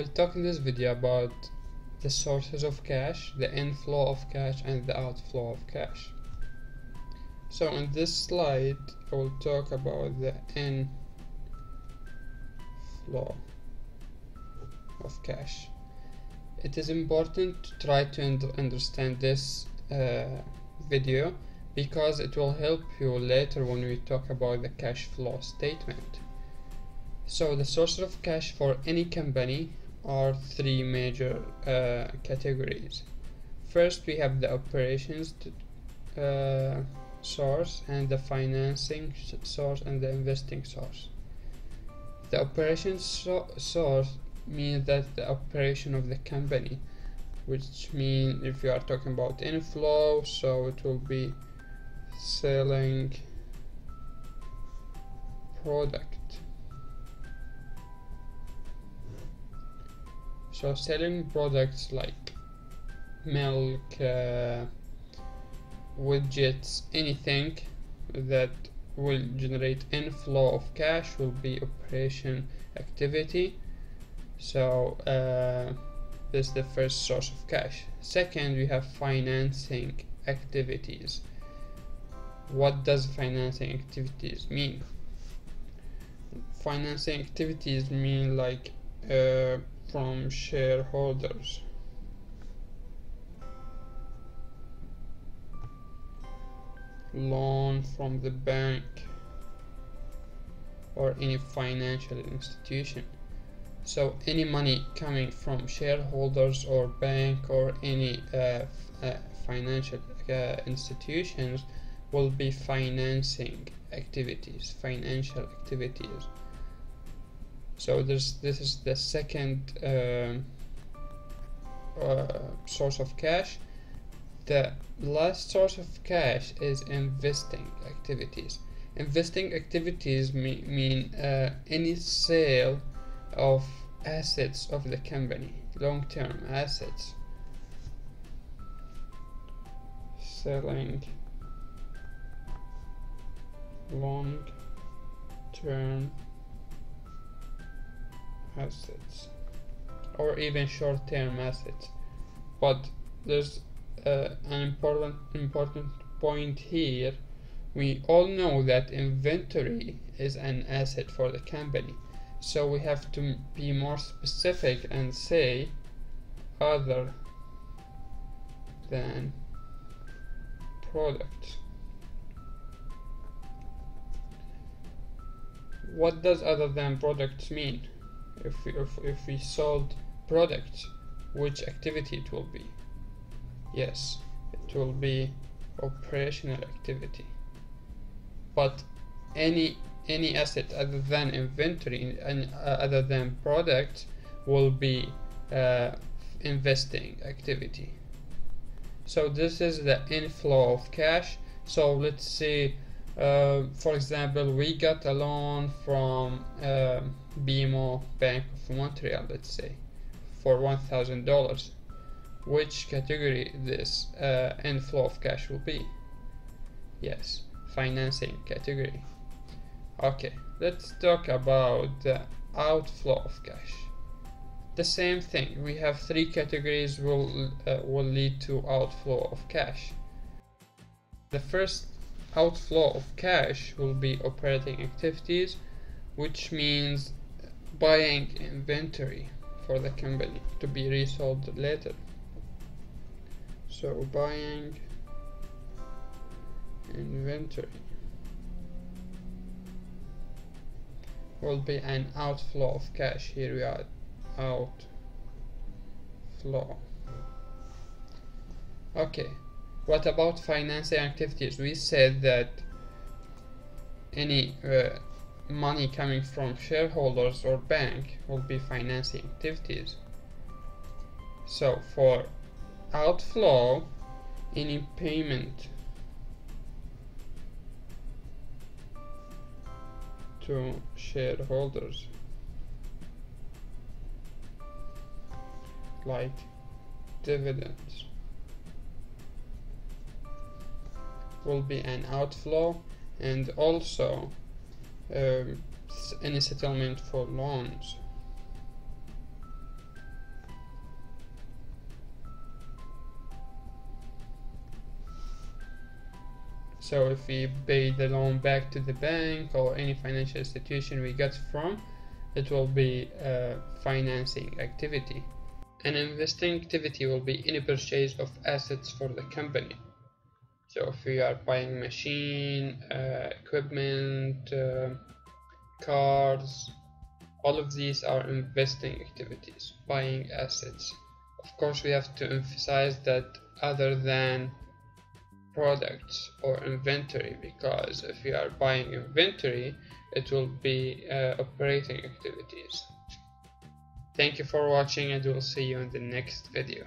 will talk in this video about the sources of cash, the inflow of cash and the outflow of cash. So in this slide I will talk about the inflow of cash. It is important to try to understand this uh, video because it will help you later when we talk about the cash flow statement. So the sources of cash for any company are three major uh, categories. First we have the operations uh, source and the financing source and the investing source. The operations so source means that the operation of the company which means if you are talking about inflow so it will be selling product so selling products like milk uh, widgets anything that will generate inflow of cash will be operation activity. So uh, this is the first source of cash. Second we have financing activities. What does financing activities mean? Financing activities mean like uh, from shareholders. Loan from the bank or any financial institution. So any money coming from shareholders or bank or any uh, uh, financial uh, institutions will be financing activities financial activities so this this is the second um, uh, source of cash. The last source of cash is investing activities. Investing activities mean, mean uh, any sale of assets of the company long-term assets. Selling long-term assets or even short-term assets. But there's uh, an important important point here. We all know that inventory is an asset for the company so we have to be more specific and say other than product. What does other than products mean if we, if, if we sold products which activity it will be? Yes it will be operational activity. But any any asset other than inventory and uh, other than product will be uh, investing activity. So this is the inflow of cash. So let's say uh, for example we got a loan from uh, BMO Bank of Montreal let's say for $1000 which category this uh, inflow of cash will be? Yes financing category. Okay let's talk about the outflow of cash. The same thing we have three categories will uh, will lead to outflow of cash. The first outflow of cash will be operating activities which means buying inventory for the company to be resold later. So buying inventory will be an outflow of cash. Here we are outflow. Okay what about financing activities? We said that any uh, money coming from shareholders or bank will be financing activities. So for outflow any payment to shareholders like dividends will be an outflow and also uh, any settlement for loans. So if we pay the loan back to the bank or any financial institution we got from, it will be a financing activity. An investing activity will be any purchase of assets for the company so if we are buying machine uh, equipment uh, cars all of these are investing activities buying assets. Of course we have to emphasize that other than products or inventory because if you are buying inventory it will be uh, operating activities. Thank you for watching and we'll see you in the next video